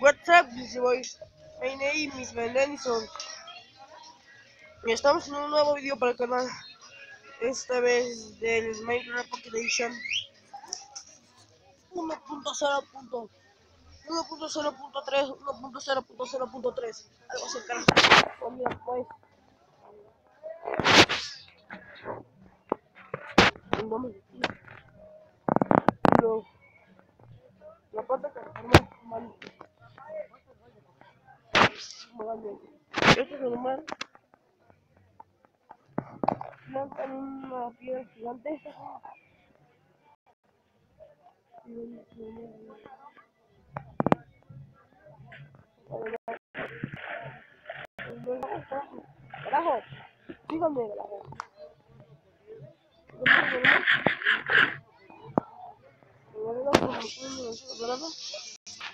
What's up, this boy? My name is Bendenison. Y estamos en un nuevo video para el canal. Esta vez del Minecraft Pocket Edition 1.0. 1.0.3, 1.0.0.3, algo así, carajo. Oh, mira, pues. Lo, la parte que. Moralmente. Esto es normal. Lanzan una piedra gigantesca. Carajo, dígame, carajo. Carajo. Au.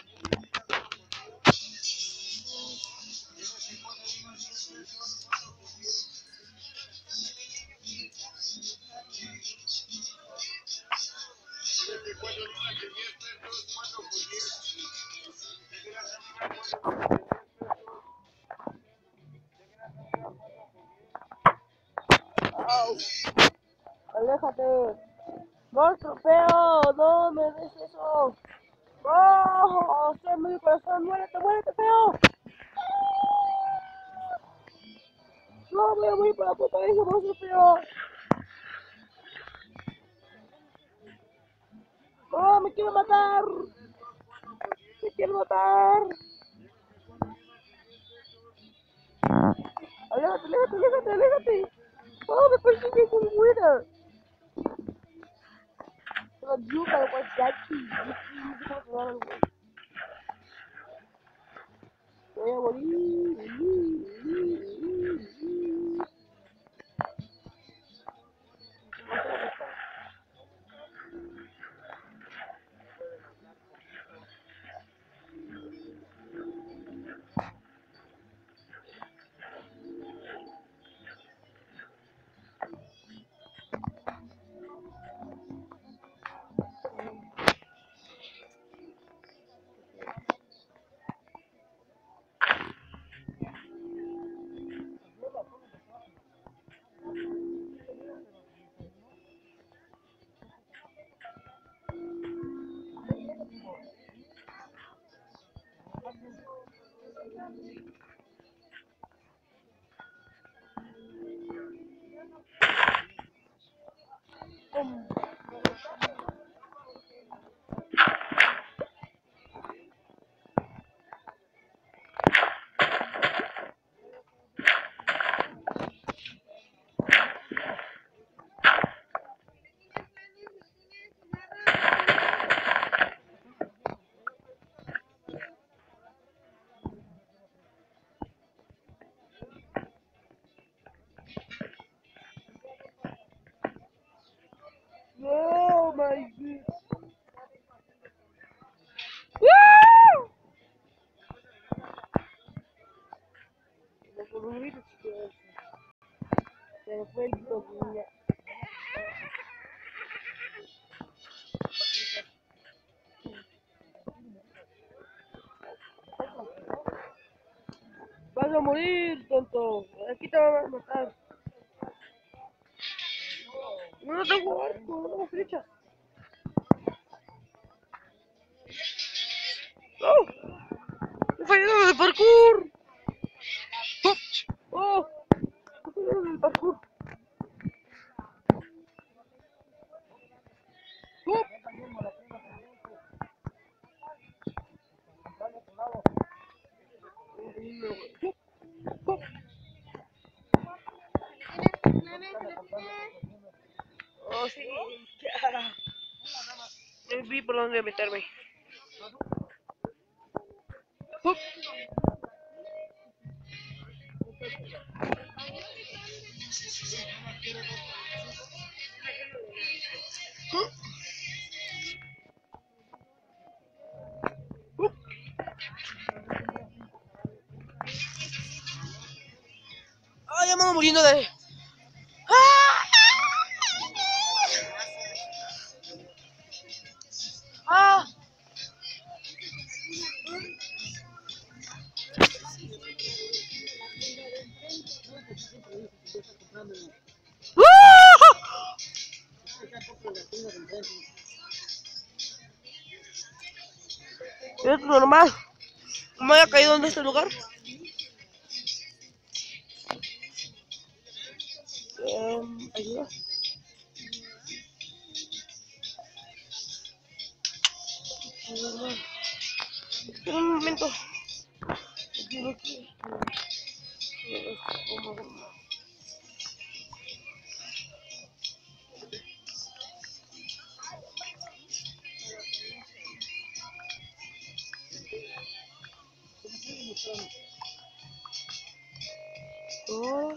Aléjate. Monstruo feo, no me des eso. ¡Oh! ¡Estoy en mi corazón! ¡Muérete, muérete, feo! No, voy a morir por la puta de ese monstruo feo. ¡Oh, me quiero matar! ¡Me quiero matar! Aléjate, aléjate, aléjate, aléjate. ¡Oh, me persigue muy buena! Pero ayuda, güey, Jackie. No sé cómo se llama el güey. Voy Fue el toquilla. Vas a morir, tonto. Aquí te van a matar. No tengo arco, no tengo flechas. ¡Oh! ¡He fallado el parkour! ¡Oh! ¡He fallado en el parkour! ¡Oh! Sí, ya. Vi por dónde meterme. ¡Ay, ya me muriendo de... Normal. ¿Me haya caído en este lugar? Oh,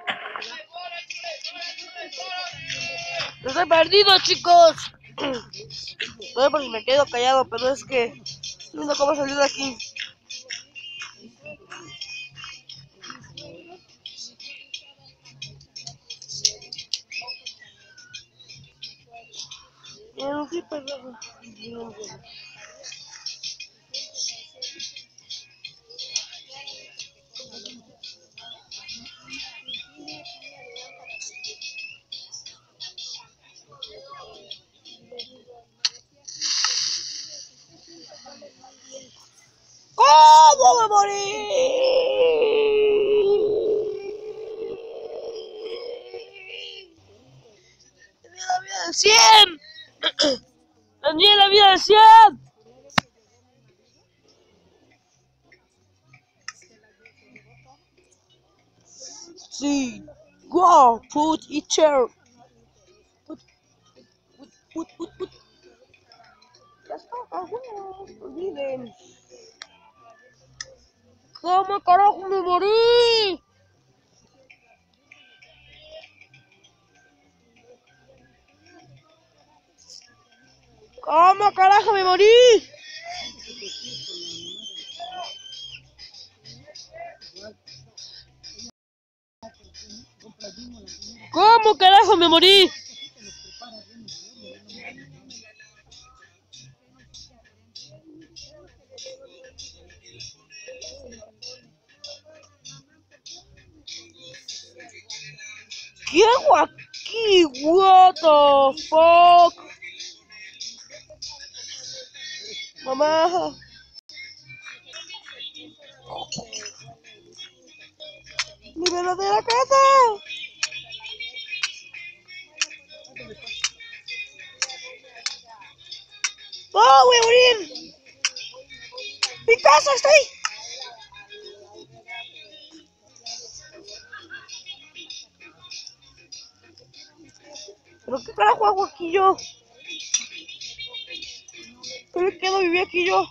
Oh, Estoy perdido, chicos. No por si me quedo callado, pero es que no sé cómo salir de aquí. Chair. Put, put, put, put, put. Ya está, bueno, olviden. ¿Cómo carajo me morí? ¿Cómo carajo me morí? Aquí yo?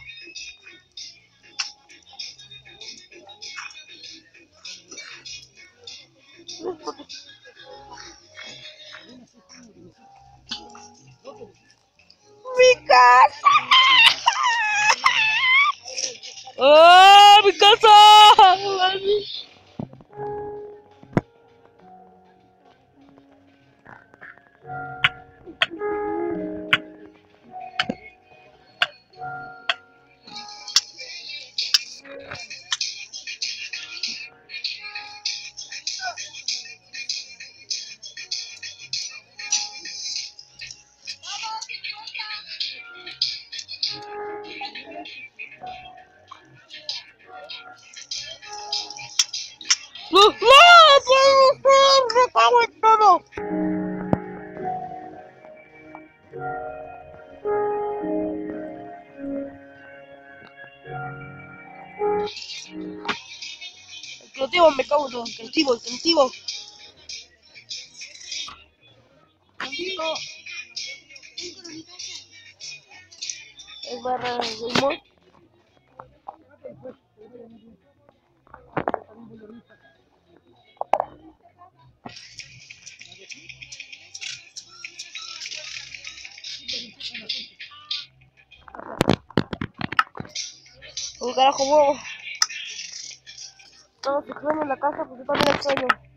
El creativo me todo. El creativo, el creativo. Es barra de humor. Un carajo huevo. Todos extraño la casa porque yo también extraño.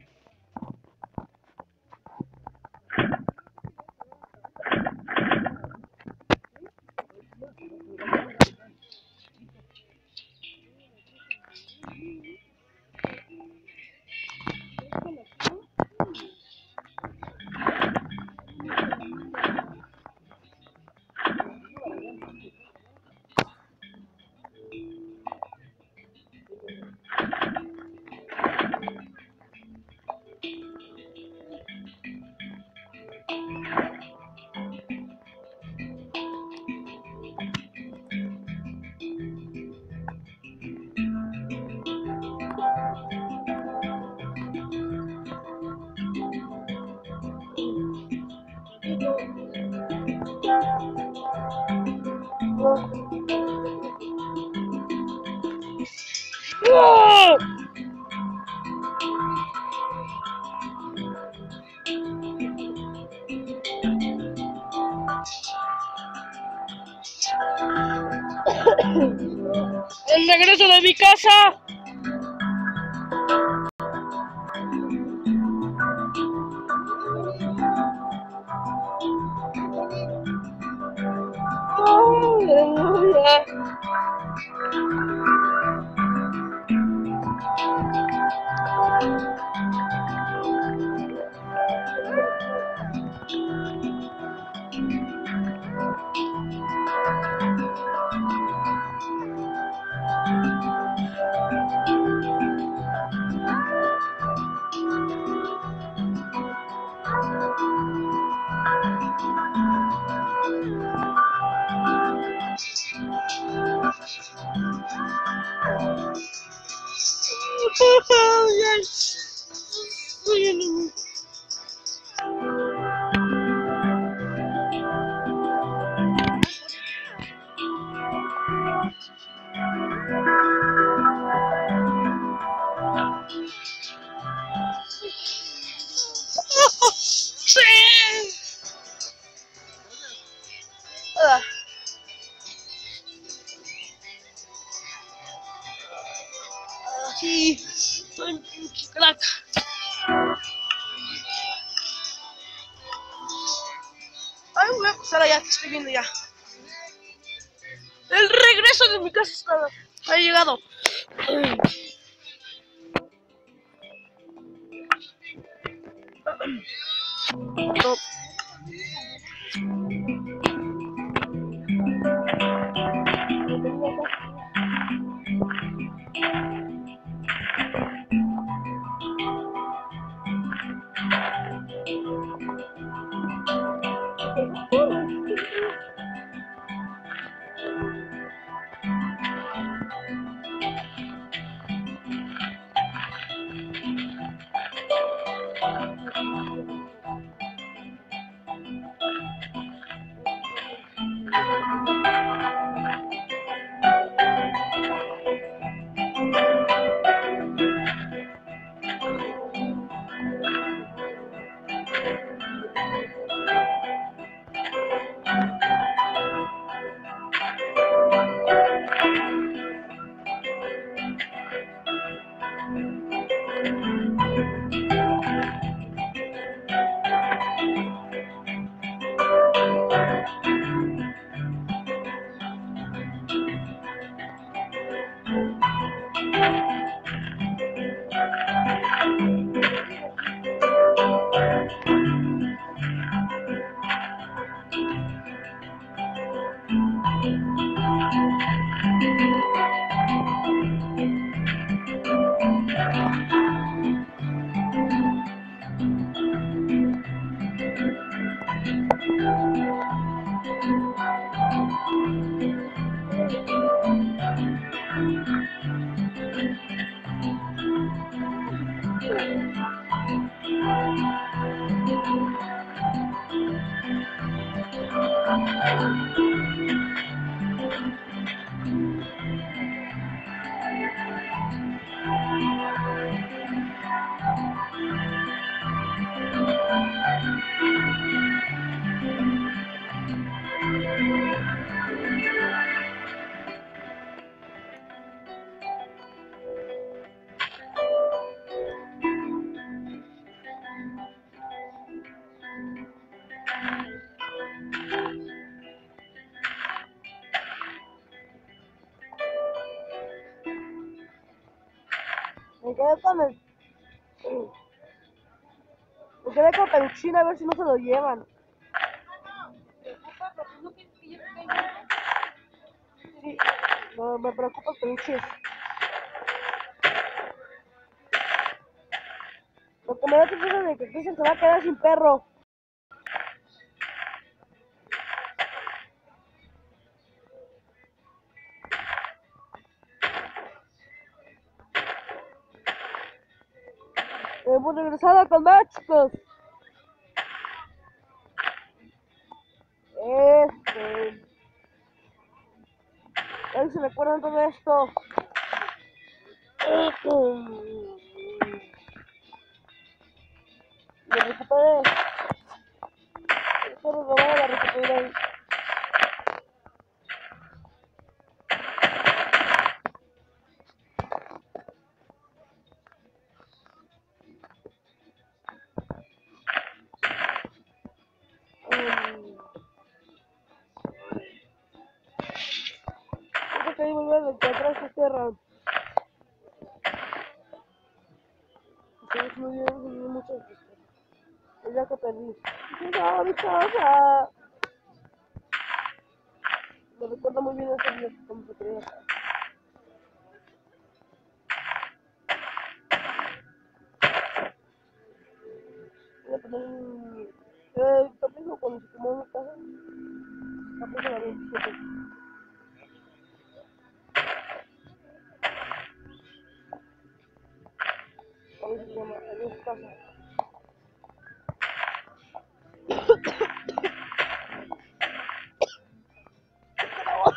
我 viendo ya. El regreso de mi casa está, ha llegado. あっ。Me quedé con el... Me quedé con peluchín a ver si no se lo llevan. Sí, no, me preocupa el peluche. Lo que me da tristeza de que Cristian se va a quedar sin perro. Hemos regresado con más chicos. Este. A ver si recuerdan todo esto. Me recuperé. Esto lo robaba la recuperé. A tierra. Estamos muy bien, muy muchas veces. Es ya que perdí. No, mi casa. Me recuerda muy bien ese día como se creía.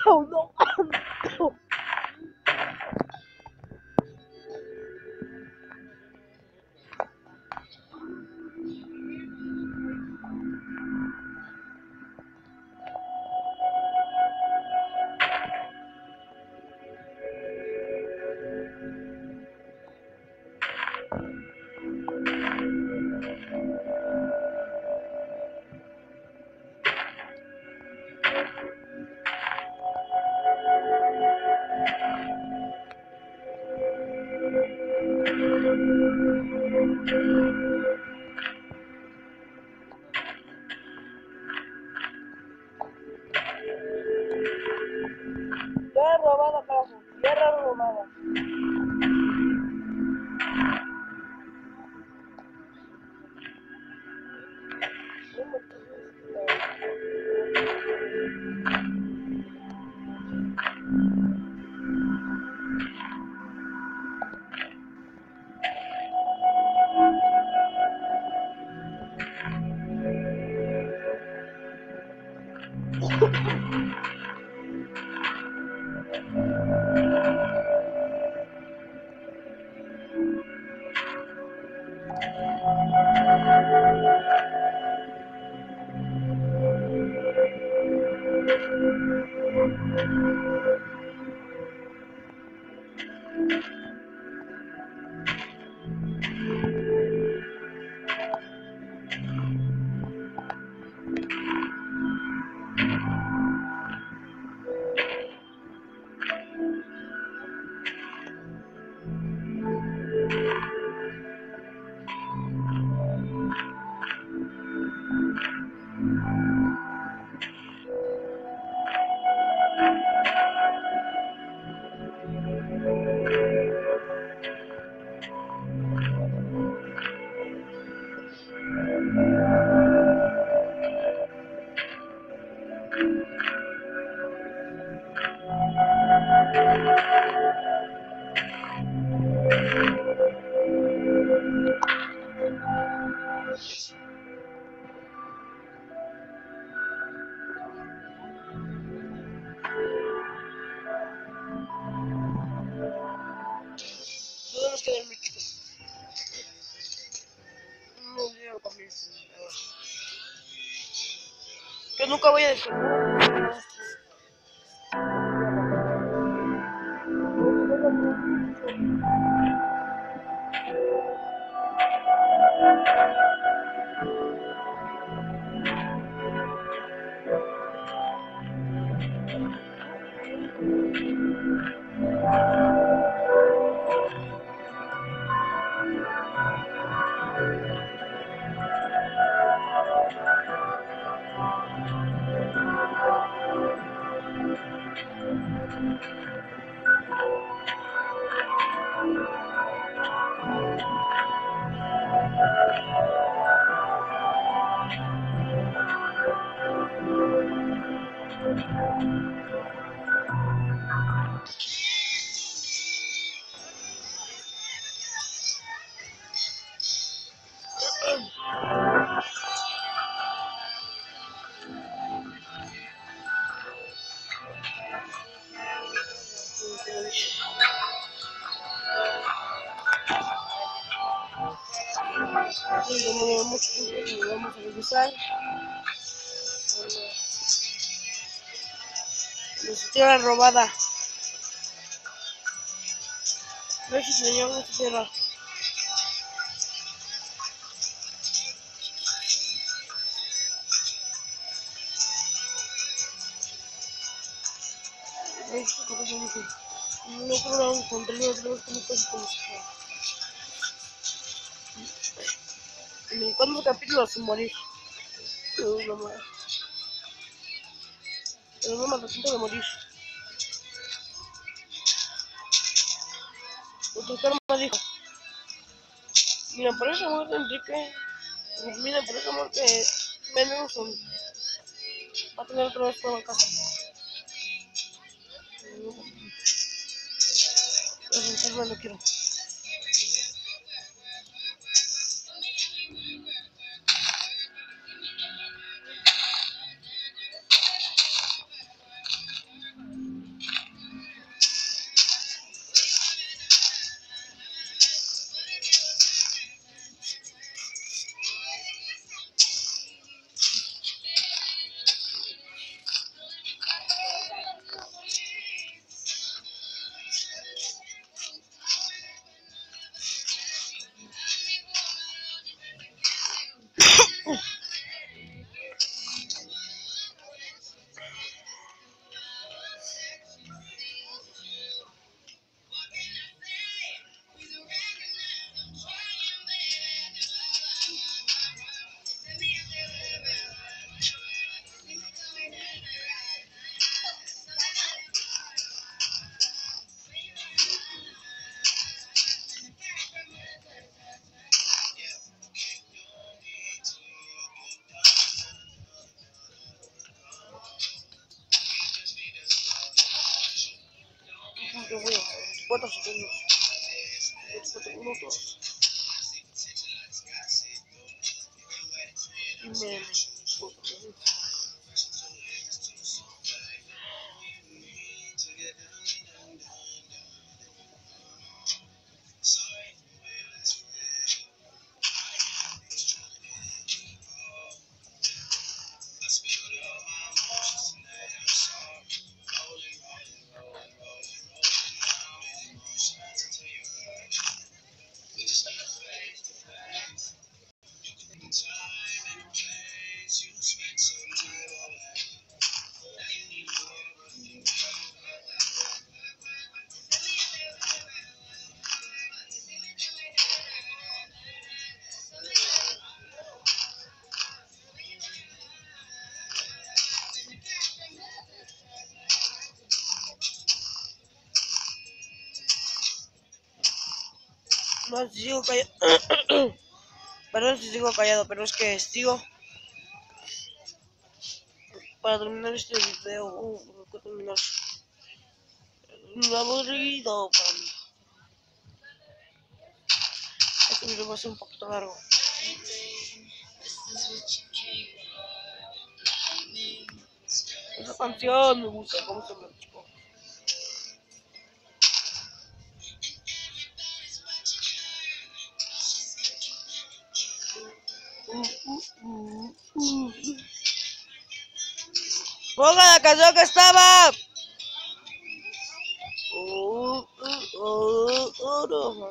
Oh, no. Tierra No y vamos a regresar. Nuestra tierra robada. Gracias Señor, nuestra tierra. No creo que encontré otra vez como casi como En cuántos capítulos sin morir. Pero no más. Pero no me arrepiento de morir. Porque Karma dijo. Mira, por esa muerte Enrique. Mira, por esa muerte Benelson va a tener otra vez toda la casa. Pero no quiero. Didn't No, si sigo callado. Perdón si sigo callado, pero es que sigo. Para terminar este video, uh, que terminar. Aburrido para mí. Este video va a ser un poquito largo. Esa canción me gusta, cómo se me Ponga la canción que estaba. Oh, oh, oh,